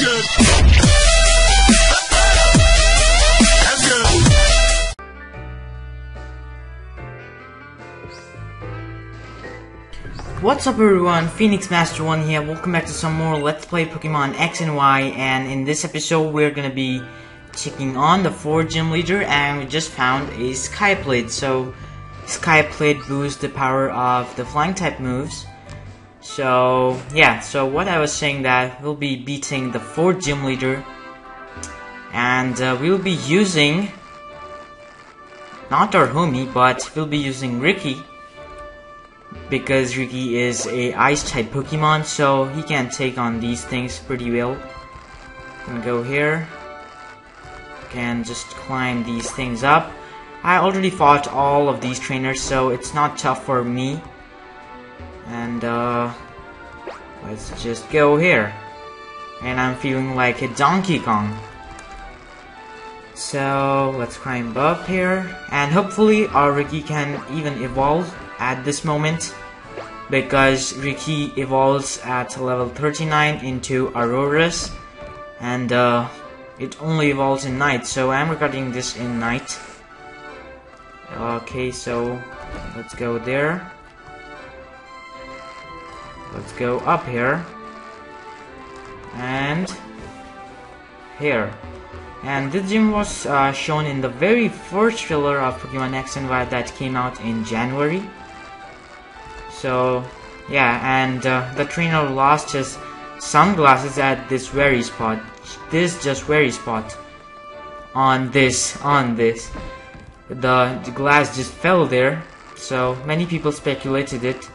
Good. That's good. What's up everyone, Phoenix Master 1 here, welcome back to some more Let's Play Pokemon X and Y, and in this episode we're gonna be checking on the 4 Gym Leader, and we just found a Sky Plate, so Sky Plate boosts the power of the Flying type moves. So, yeah, so what I was saying that we'll be beating the fourth Gym Leader, and uh, we'll be using, not our homie, but we'll be using Ricky, because Ricky is a ice type Pokemon, so he can take on these things pretty well. Gonna go here. Can just climb these things up. I already fought all of these trainers, so it's not tough for me. And uh, let's just go here. And I'm feeling like a Donkey Kong. So let's climb up here, and hopefully our Ricky can even evolve at this moment. Because Ricky evolves at level 39 into Aurorus. And uh, it only evolves in night. So I'm recording this in night. Okay so let's go there let's go up here and here and this gym was uh, shown in the very first trailer of Pokemon X and Y that came out in January so, yeah, and uh, the trainer lost his sunglasses at this very spot. This just very spot. On this, on this. The, the glass just fell there, so many people speculated it.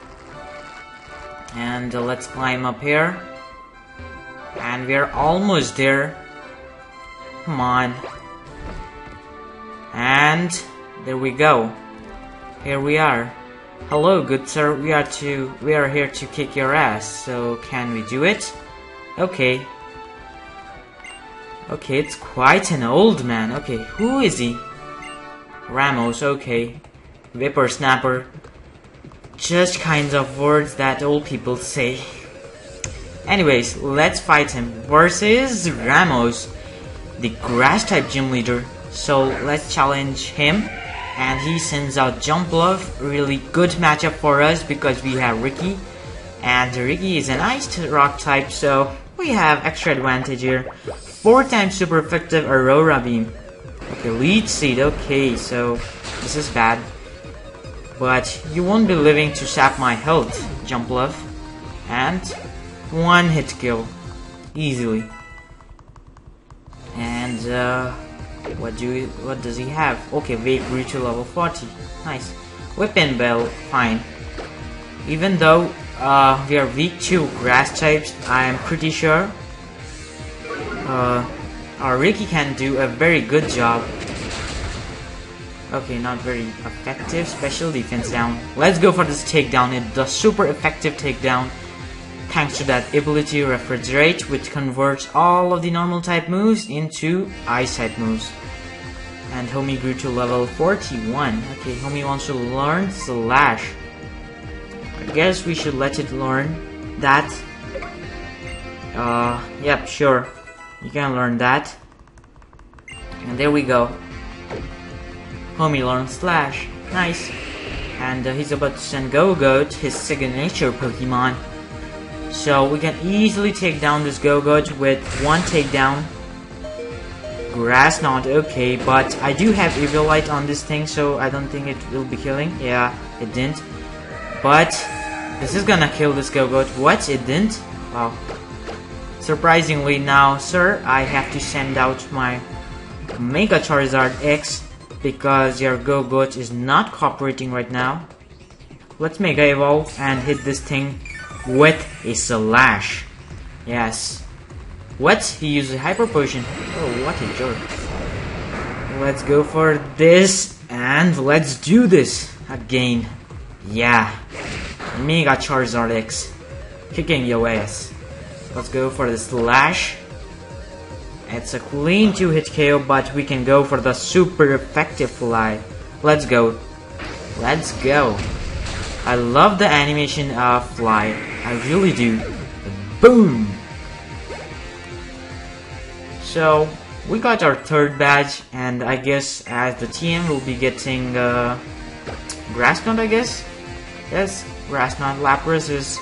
And uh, let's climb up here. And we're almost there. Come on. And there we go. Here we are. Hello, good sir. We are to we are here to kick your ass. So can we do it? Okay. Okay, it's quite an old man. Okay, who is he? Ramos. Okay, whippersnapper. Just kinds of words that old people say. Anyways, let's fight him versus Ramos, the grass type gym leader. So let's challenge him and he sends out Jumpluff. Really good matchup for us because we have Ricky, and Ricky is an Ice Rock type, so we have extra advantage here. Four times super effective Aurora Beam. Okay, Leech Seed. Okay, so this is bad, but you won't be living to sap my health, Jumpluff, and one hit kill easily. And uh, what do you, what does he have? Okay, Wake Breach to level 40. Nice. Weepinbell, fine. Even though uh, we are weak to grass types, I am pretty sure uh, our Ricky can do a very good job. Okay, not very effective. Special defense down. Let's go for this takedown. It's the super effective takedown thanks to that ability Refrigerate, which converts all of the normal type moves into ice type moves. And Homie grew to level 41. Okay, Homie wants to learn Slash. I guess we should let it learn that. Uh, yep, sure. You can learn that. And there we go. Homie learns Slash. Nice. And uh, he's about to send Gogoat, his signature Pokemon. So we can easily take down this Gogoat with one takedown. Grass Knot okay, but I do have Eviolite on this thing, so I don't think it will be killing. Yeah, it didn't. But this is gonna kill this Gogoat. What? It didn't? Wow. Surprisingly now, sir, I have to send out my Mega Charizard X because your Gogoat is not cooperating right now. Let's Mega Evolve and hit this thing with a slash. Yes. What? He uses Hyper Potion. Oh, what a jerk. Let's go for this and let's do this again. Yeah. Mega Charizard X. Kicking your ass. Let's go for the slash. It's a clean 2 hit KO, but we can go for the super effective fly. Let's go. Let's go. I love the animation of fly. I really do. Boom! So we got our third badge, and I guess as the team will be getting uh, Grass Knot, I guess. Yes, Grass Knot. Lapras is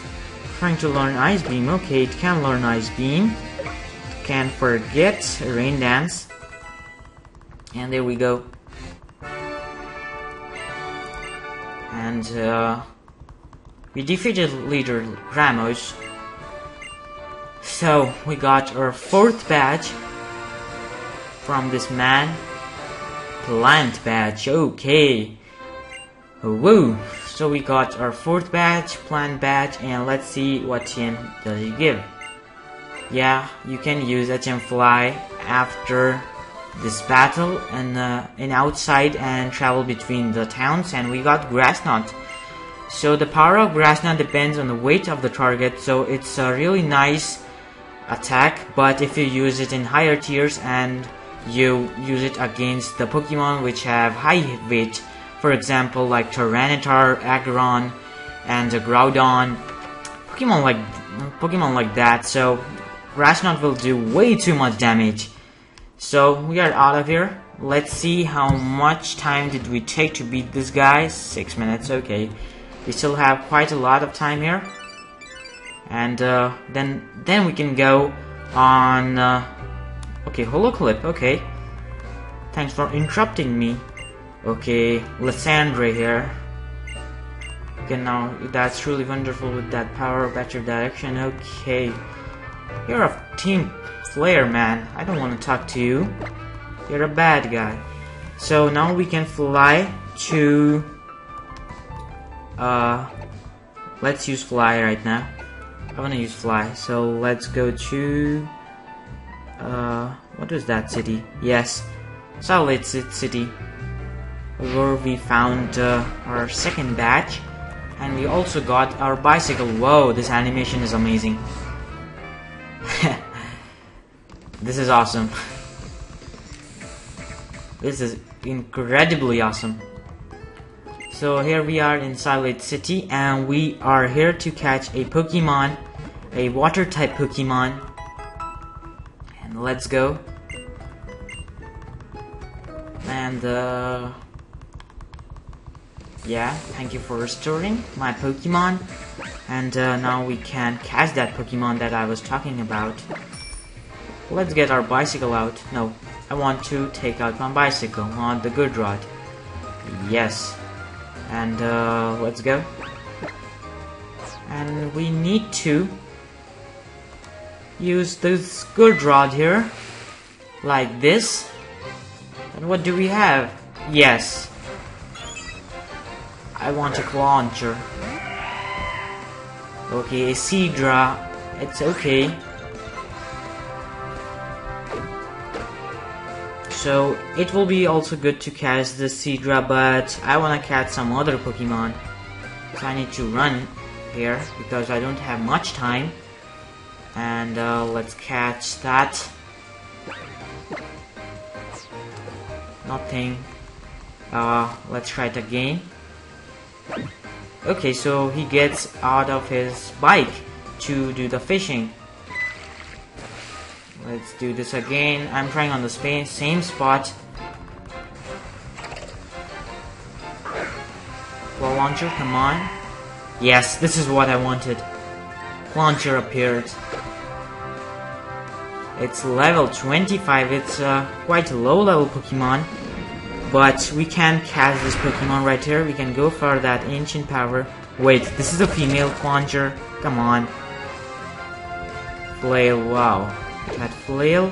trying to learn Ice Beam. Okay, it can learn Ice Beam. Can't forget Rain Dance. And there we go. And uh, we defeated leader Ramos. So we got our fourth badge from this man. Plant badge, okay. Woo! So we got our fourth badge, plant badge, and let's see what team does he give. Yeah, you can use HM Fly after this battle and uh, in outside and travel between the towns and we got Grass Knot. So the power of Grass Knot depends on the weight of the target so it's a really nice attack but if you use it in higher tiers and you use it against the Pokemon which have high weight for example like Tyranitar, Aggron and Groudon Pokemon like Pokemon like that so Grass will do way too much damage so we are out of here. Let's see how much time did we take to beat this guy. Six minutes, okay. We still have quite a lot of time here. And uh, then then we can go on... Uh, okay, holoclip, okay. Thanks for interrupting me. Okay, Lysandre here. Okay, now that's really wonderful with that power, better direction. Okay, you're a team Flare, man. I don't want to talk to you. You're a bad guy. So now we can fly to... Uh, let's use fly right now. I want to use fly. So let's go to... Uh, what was that city? Yes, Cyllage City. Where we found uh, our second badge. And we also got our bicycle. Whoa, this animation is amazing. This is awesome. This is incredibly awesome. So here we are in Cyllage City and we are here to catch a Pokemon, a water type Pokemon. And let's go. And uh yeah, thank you for restoring my Pokemon. And uh, now we can catch that Pokemon that I was talking about. Let's get our bicycle out. No, I want to take out my bicycle on the good rod. Yes. And uh, let's go. And we need to use this good rod here. Like this. And what do we have? Yes. I want a Clauncher. Okay, a Seadra. It's okay. So it will be also good to catch the Seadra, but I want to catch some other Pokemon. So I need to run here because I don't have much time. And uh, let's catch that. Nothing. Uh, let's try it again. Okay, so he gets out of his bike to do the fishing. Let's do this again. I'm trying on the same spot. Well, Clauncher, come on. Yes, this is what I wanted. Clauncher appeared. It's level 25, it's uh, quite a low level Pokemon. But we can catch this Pokemon right here. We can go for that ancient power. Wait, this is a female Clauncher. Come on. Flail, wow. That flail.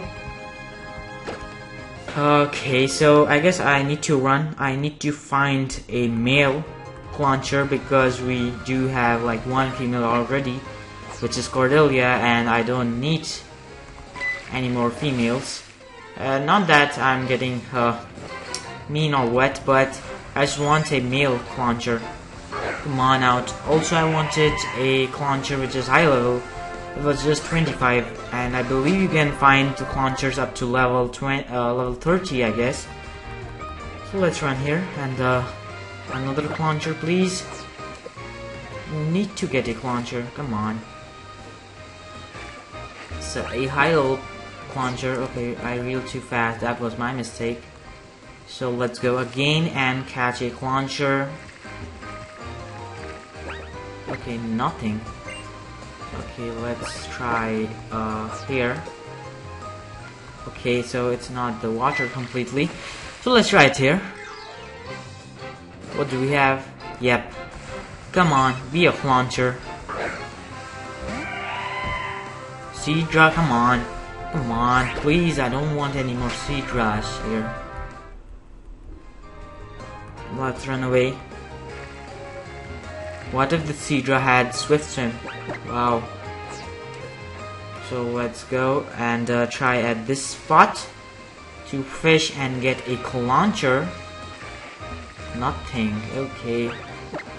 Okay, so I guess I need to run. I need to find a male Clauncher because we do have like one female already, which is Cordelia, and I don't need any more females. Uh, not that I'm getting uh, mean or wet, but I just want a male Clauncher. Come on out. Also, I wanted a Clauncher which is high level it was just 25 and I believe you can find the Claunchers up to level 20 uh, level 30 I guess so let's run here and uh, another Clauncher please need to get a Clauncher come on so a high level Clauncher. Okay, I reeled too fast. That was my mistake. So let's go again and catch a Clauncher. Okay, nothing. Okay, let's try uh, here. Okay, so it's not the water completely. So let's try it here. What do we have? Yep. Come on, be a Clauncher. Seadra, come on. Come on, please, I don't want any more Seadras here. Let's run away. What if the Seadra had Swift Swim? Wow. So let's go and uh, try at this spot to fish and get a Clauncher. Nothing. Okay.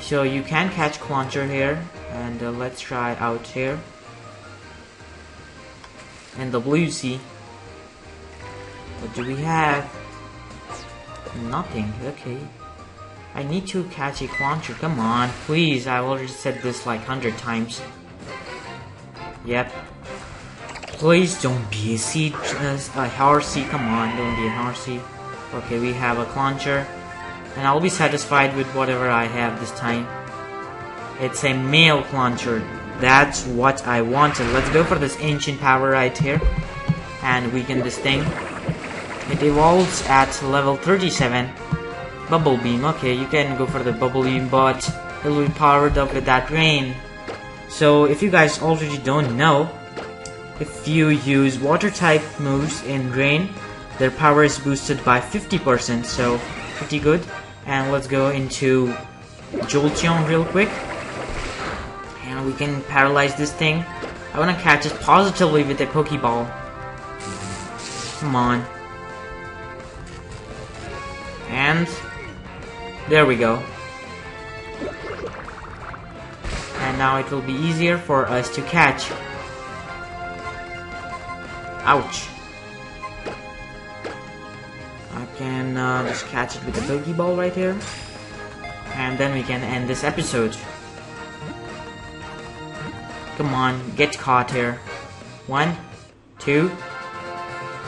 So you can catch Clauncher here, and uh, let's try out here. And the blue sea. What do we have? Nothing. Okay. I need to catch a Clauncher. Come on, please. I've already said this like hundred times. Yep. Please don't be a sea, uh, a Horsea. Come on, don't be a Horsea. Okay, we have a Clauncher. And I'll be satisfied with whatever I have this time. It's a male Clauncher. That's what I wanted. Let's go for this ancient power right here. And weaken this thing. It evolves at level 37. Bubble Beam. Okay, you can go for the Bubble Beam, but it'll be powered up with that rain. So if you guys already don't know, if you use water type moves in rain, their power is boosted by 50%, so pretty good. And let's go into Jolteon real quick. And we can paralyze this thing. I want to catch it positively with a Pokeball. Come on. And there we go. And now it will be easier for us to catch. Ouch. I can uh, just catch it with the boogie ball right here. And then we can end this episode. Come on, get caught here. One, two,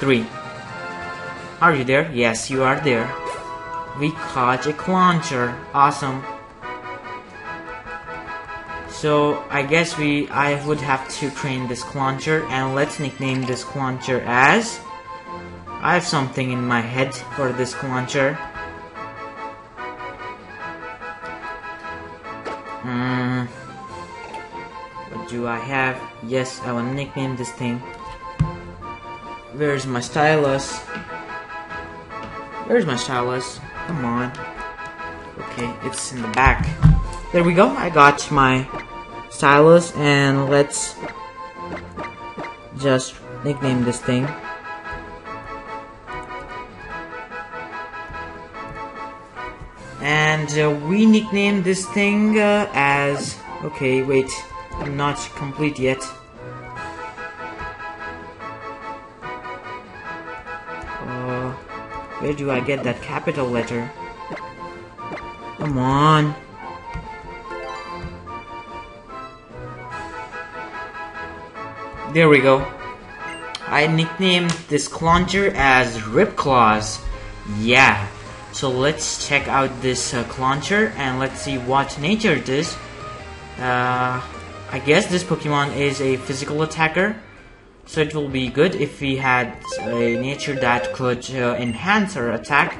three. Are you there? Yes, you are there. We caught a Clauncher. Awesome. So I guess we I would have to train this Clauncher and let's nickname this Clauncher as I have something in my head for this Clauncher. Hmm. What do I have? Yes, I will nickname this thing. Where's my stylus? Where's my stylus? Come on. Okay, it's in the back. There we go. I got my stylus and let's just nickname this thing. And uh, we nicknamed this thing uh, as. Okay, wait. I'm not complete yet. Where do I get that capital letter? Come on. There we go. I nicknamed this Clauncher as Ripclaws. Yeah. So let's check out this uh, and let's see what nature it is. Uh, I guess this Pokemon is a physical attacker. So it will be good if we had a nature that could uh, enhance our attack.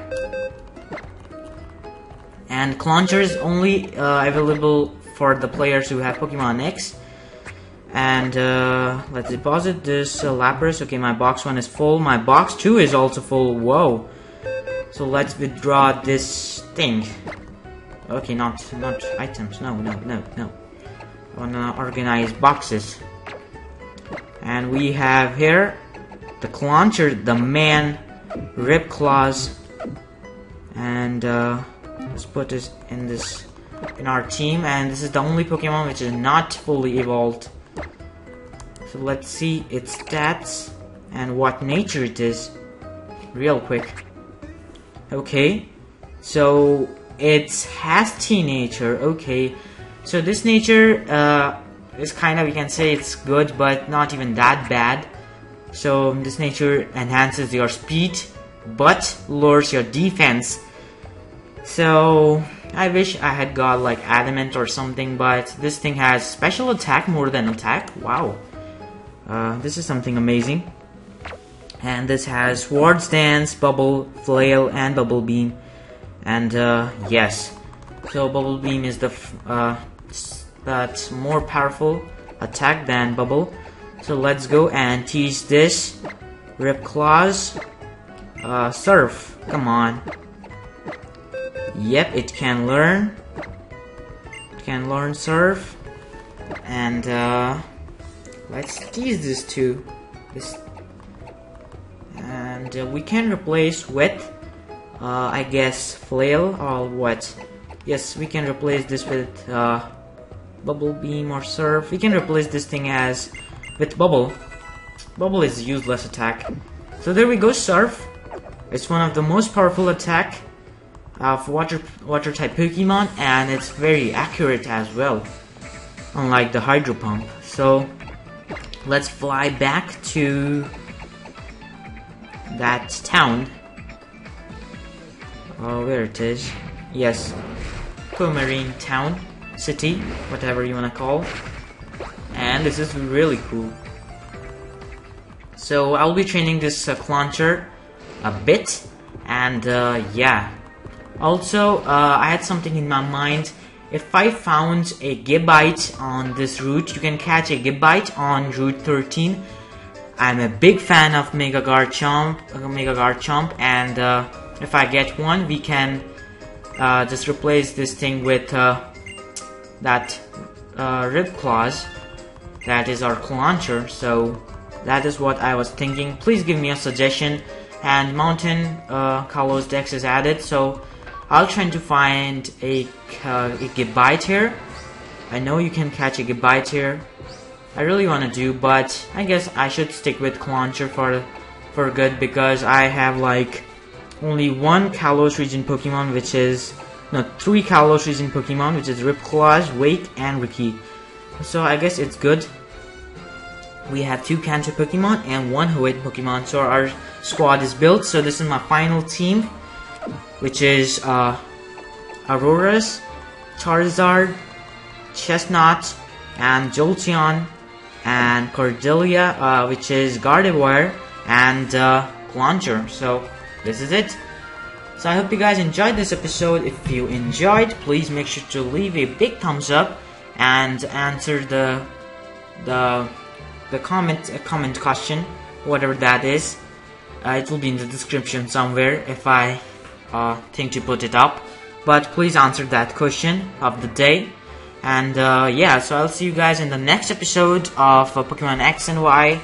And Clauncher is only uh, available for the players who have Pokemon X. And uh, let's deposit this uh, Lapras. Okay, my box one is full. My box two is also full. Whoa. So let's withdraw this thing. Okay, not not items. No, no, no, no. I wanna organize boxes. And we have here the Clauncher, the man, Rip Claws, and uh, let's put this in this in our team. And this is the only Pokemon which is not fully evolved. So let's see its stats and what nature it is, real quick. Okay, so it has T nature. Okay, so this nature uh, is kind of you can say it's good, but not even that bad. So this nature enhances your speed but lowers your defense. So I wish I had got like adamant or something, but this thing has special attack more than attack. Wow. Uh, this is something amazing. And this has Swords Dance, Bubble, Flail, and Bubble Beam. And uh, yes, so Bubble Beam is the uh, that's more powerful attack than Bubble. So let's go and tease this. Rip Claws. Uh, Surf. Come on. Yep, it can learn. It can learn Surf. And uh, let's tease this too. This and uh, we can replace with uh, I guess flail or what yes we can replace this with uh, bubble beam or surf we can replace this thing as with bubble bubble is useless attack so there we go surf it's one of the most powerful attack of water water type Pokemon and it's very accurate as well unlike the hydro pump so let's fly back to that town. Oh, where it is. Yes. Coumarine town, city, whatever you wanna call. And this is really cool. So I'll be training this uh, Clauncher a bit, and uh, yeah. Also, uh, I had something in my mind. If I found a Gibite on this route, you can catch a Gibite on Route 13 I'm a big fan of Mega Garchomp, uh, Mega Garchomp, and uh, if I get one, we can uh, just replace this thing with that uh, Rip Claws. That is our Clauncher. So that is what I was thinking. Please give me a suggestion. And Mountain uh, Kalos Dex is added, so I'll try to find a, uh, a Gibite here. I know you can catch a Gibite here. I really want to do, but I guess I should stick with Clauncher for for good because I have like only one Kalos region Pokemon, which is no three Kalos in Pokemon, which is Ripclaws, Wake, and Ricky. So I guess it's good. We have two Kanto Pokemon and one Hoenn Pokemon, so our squad is built. So this is my final team, which is uh, Aurorus, Charizard, Chesnaught, and Jolteon, and Cordelia, uh, which is Gardevoir, and uh. So this is it. So I hope you guys enjoyed this episode. If you enjoyed, please make sure to leave a big thumbs up and answer the the the comment uh, comment question, whatever that is. Uh, it will be in the description somewhere if I uh, think to put it up. But please answer that question of the day. And uh, yeah, so I'll see you guys in the next episode of uh, Pokemon X and Y.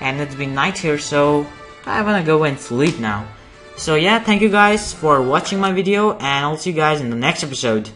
And it's been night here, so I wanna go and sleep now. So yeah, thank you guys for watching my video, and I'll see you guys in the next episode.